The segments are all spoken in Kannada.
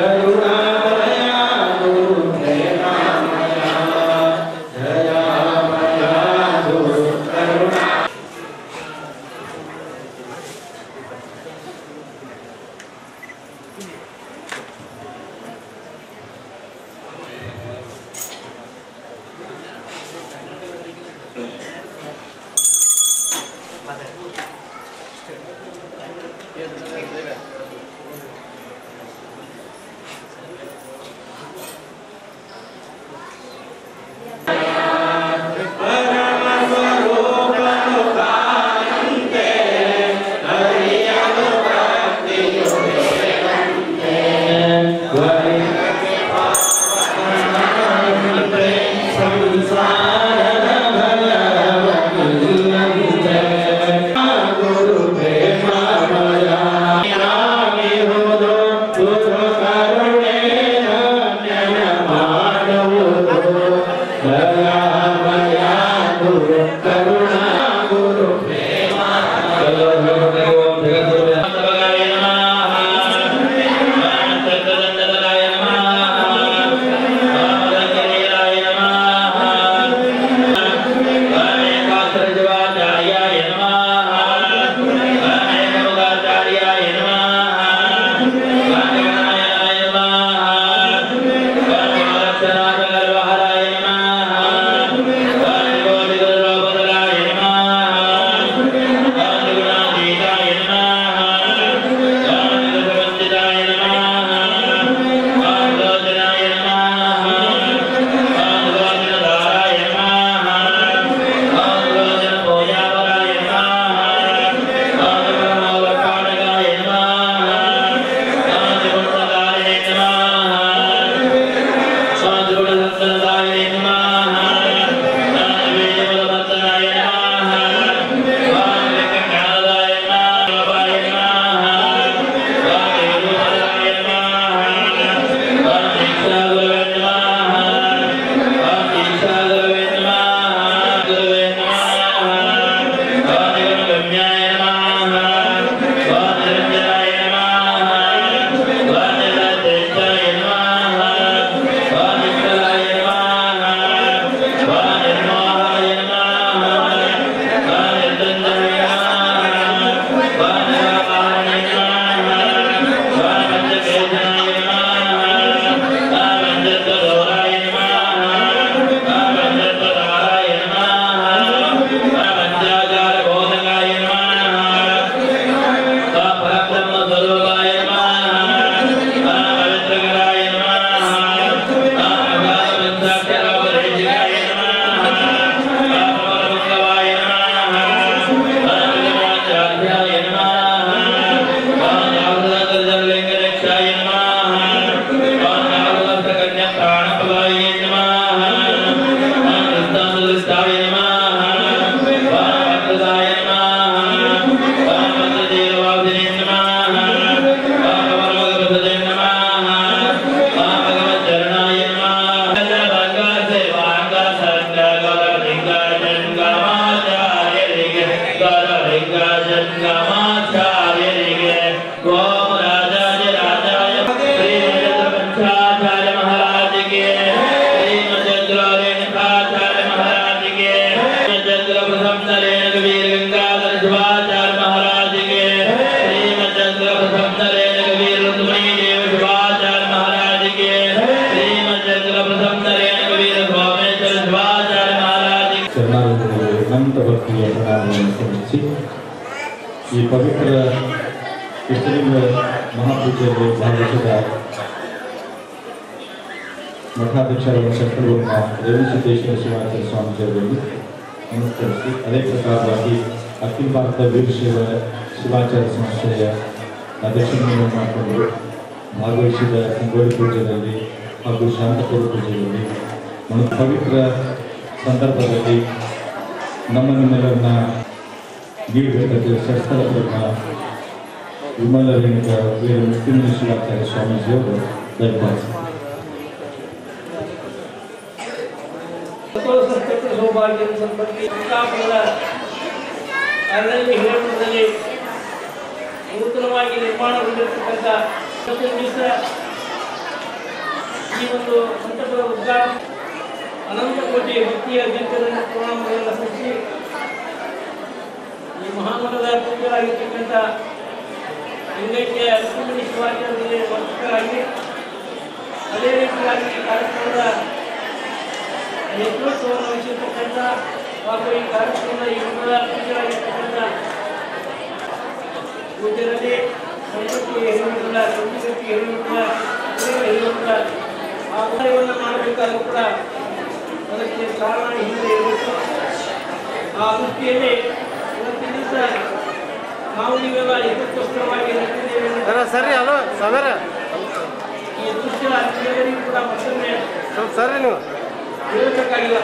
É, Obrigado. ಅನಂತ ಭಕ್ತಿಯ ಪ್ರಣಾಮವನ್ನು ಸಲ್ಲಿಸಿ ಈ ಪವಿತ್ರ ಇಷ್ಟಲಿಂಗ ಮಹಾಪೂಜೆಯಲ್ಲಿ ಭಾಗವಹಿಸಿದ ಮಠಾಧ್ಯಕ್ಷರಾದ ಶಂಕರಗುರುಮ ರೇವಣಸಿದ್ದೇಶ್ವರ ಶಿವಾಚಾರ್ಯ ಸ್ವಾಮೀಜಿಯವರಲ್ಲಿ ನಮಸ್ಕರಿಸಿ ಅದೇ ಪ್ರಕಾರವಾಗಿ ಅಖಿಲ ಭಾರತ ವೀರಶೈವ ಶಿವಾಚಾರ್ಯ ಸಂಸ್ಥೆಯ ಅಧ್ಯಕ್ಷತೆಯನ್ನು ಮಾಡಿಕೊಂಡು ಭಾಗವಹಿಸಿದ ಸಂಗೋಳಿ ಪೂಜೆಯಲ್ಲಿ ಹಾಗೂ ಶಾಂತಪುರ ಪೂಜೆಯಲ್ಲಿ ಒಂದು ಪವಿತ್ರ ಸಂದರ್ಭದಲ್ಲಿ ನಮ್ಮ ನಿಮ್ಮೆಲ್ಲರನ್ನ ಗೀಡಬೇಕಾದ ಶಸ್ತ್ರಪುರನ ವಿಮಲ ರೇಣುಕ ವೀರ ಮುಕ್ತಿಮುನಿ ಶಿವಾಚಾರ್ಯ ಸ್ವಾಮೀಜಿಯವರು ಸಂತೋಷ ಸೌಭಾಗ್ಯ ಶ್ರೀಕಾಕುಳದ ಅರಣ್ಯ ಹಿರೇಮಠದಲ್ಲಿ ನೂತನವಾಗಿ ನಿರ್ಮಾಣಗೊಂಡಿರ್ತಕ್ಕಂಥ ಈ ಒಂದು ಸಂತಪದ ಉದ್ಘಾಟನೆ ಅನಂತ ಕೋಟಿ ಭಕ್ತಿಯ ಜನರನ್ನು ಪ್ರಣಾಮಗಳನ್ನು ಸಲ್ಲಿಸಿ ಪೂಜ್ಯರಾಗಿರ್ತಕ್ಕಂಥ ಲಿಂಗೈಕ್ಯ ರುಕ್ಮಿಣಿ ಶಿವಾಚಾರ್ಯ ವರ್ಷಗಳಾಗಿ ಅದೇ ರೀತಿಯಾಗಿ ಕಾರ್ಯಕ್ರಮದ ನೇತೃತ್ವವನ್ನು ವಹಿಸಿರ್ತಕ್ಕಂಥ ಹಾಗೂ ಈ ಕಾರ್ಯಕ್ರಮದ ಈ ಮಠದ ಪೂಜೆಯಲ್ಲಿ ಸಂಸ್ಕೃತಿ ಹಿರಿಮಠದ ಸಂಸ್ಕೃತಿ ಹಿರಿಮಠದ ಹಿರಿಯ ಆದಾಯವನ್ನು ಮಾಡಬೇಕಾದ್ರೂ ಕೂಡ ಅದಕ್ಕೆ ಕಾರಣ ಹಿಂದೆ ಇರಬೇಕು ಆ ದೃಷ್ಟಿಯಲ್ಲಿ ನಾವು ಸರ, ಅಲೋ, ಸದರ. ಈ ಸ್ವಲ್ಪ ಸರಿ ನೀವು. ಹೇಳಬೇಕಾಗಿಲ್ಲ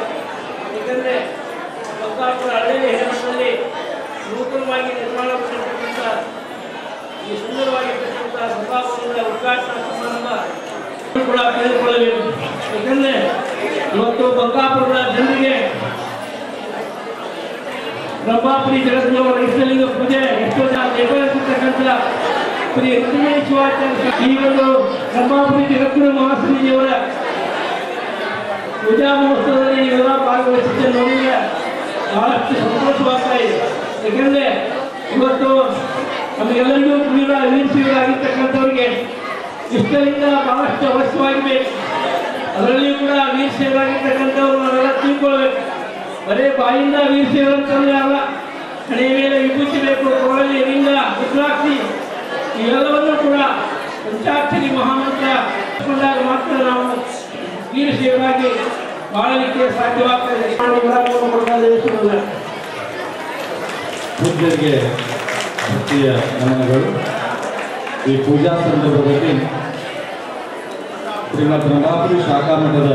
ನೂತನವಾಗಿ ನಿರ್ಮಾಣಗೊಂಡಿರ್ತಕ್ಕಂಥ ಈ ಸುಂದರವಾಗಿರ್ತಕ್ಕಂಥ ಸಭಾಭವನದ ಉದ್ಘಾಟನಾ ಸಮಾರಂಭ ಕೂಡ ತೆಗೆದುಕೊಳ್ಳಬೇಕು ಏಕೆಂದರೆ ಇವತ್ತು ಬಂಕಾಪುರದ ಬ್ರಹ್ಮಾಪುರಿ ಜಗದ್ಗುರು ಇಷ್ಟಲಿಂಗ ಪೂಜೆ. ಎಷ್ಟೋ ಜನ ನೆರವೇರಿಸಿರ್ತಕ್ಕಂಥ ಶ್ರೀ ಶಿವಾಚಾರ್ಯ ಈ ಒಂದು ಬ್ರಹ್ಮಾಪುರಿ ಜಗದ್ಗುರು ಮಹಾಶ್ರೀಜಿಯವರ ಪೂಜಾ ಮಹೋತ್ಸವದಲ್ಲಿ ನೀವೆಲ್ಲ ಭಾಗವಹಿಸಿದ್ದೆ ನೋಡಿದ್ರೆ ಬಹಳಷ್ಟು ಸಂತೋಷವಾಗ್ತಾ ಇದೆ. ಯಾಕಂದ್ರೆ ಇವತ್ತು ನಮಗೆಲ್ಲರಿಗೂ ಪ್ರಿಯ ವೀರಶೈವರಾಗಿರ್ತಕ್ಕಂಥವ್ರಿಗೆ ಇಷ್ಟರಿಂದ ಬಹಳಷ್ಟು ಅವಶ್ಯವಾಗಿದೆ. ಅದರಲ್ಲಿಯೂ ಕೂಡ ವೀರಶೈವರಾಗಿರ್ತಕ್ಕಂಥವ್ರು ನಾವೆಲ್ಲ ತಿಳ್ಕೊಳ್ಬೇಕು. ಬರೇ ಬಾಯಿಂದ ವೀರಶೈವರಂತಂದ್ರೆ ಅಲ್ಲ ಹಣೆ ಮೇಲೆ ವಿಭೂತಿ ಬೇಕು ಕೊರಳಲ್ಲಿ ಲಿಂಗ ರುದ್ರಾಕ್ಷಿ ಇವೆಲ್ಲವನ್ನೂ ಕೂಡ ಪಂಚಾಕ್ಷರಿ ಮಹಾಮಂತ್ರ ಕೊಂಡಾಗ ಮಾತ್ರ ನಾವು ವೀರಶೈವರಾಗಿ ಬಾಳಲಿಕ್ಕೆ ಸಾಧ್ಯವಾಗ್ತದೆ. ಪೂಜ್ಯರಿಗೆ ಭಕ್ತಿಯ ನಮನಗಳು. ಈ ಪೂಜಾ ಸಂದರ್ಭದಲ್ಲಿ ಶ್ರೀಮದ್ ರಂಗಾಪುರಿ ಶಾಖಾ ಮಠದ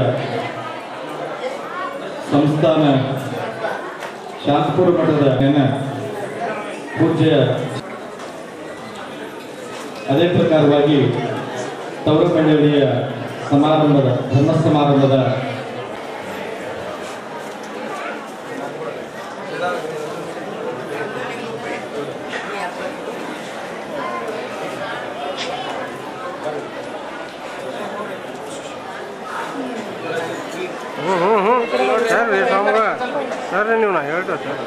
ಸಂಸ್ಥಾನ ಶಾಂತಪುರ ಮಠದ ನೆನ ಪೂಜ್ಯ. ಅದೇ ಪ್ರಕಾರವಾಗಿ ತವರ ಸಮಾರಂಭದ ಧರ್ಮ ಸಮಾರಂಭದ ಸರಿ ನೀವು ನಾ ಹೇಳ್ತೇವೆ ಸರ್.